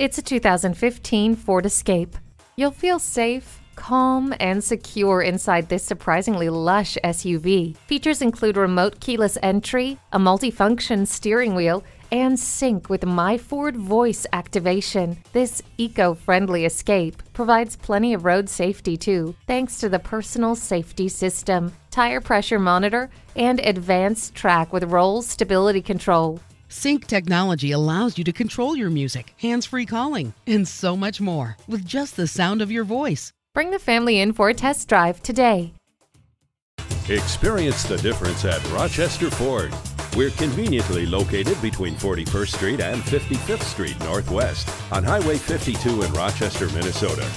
It's a 2015 Ford Escape. You'll feel safe, calm, and secure inside this surprisingly lush SUV. Features include remote keyless entry, a multifunction steering wheel, and sync with My Ford voice activation. This eco friendly escape provides plenty of road safety too, thanks to the personal safety system, tire pressure monitor, and AdvanceTrac with roll stability control. Sync technology allows you to control your music, hands free calling, and so much more with just the sound of your voice. Bring the family in for a test drive today. Experience the difference at Rochester Ford. We're conveniently located between 41st Street and 55th Street Northwest on Highway 52 in Rochester, Minnesota.